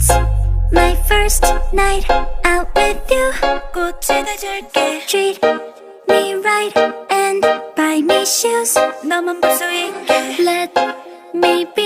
It's my first night out with you. 꽃에다 줄게 Treat. Me right and buy me shoes. 너만 볼수 있게 Let me be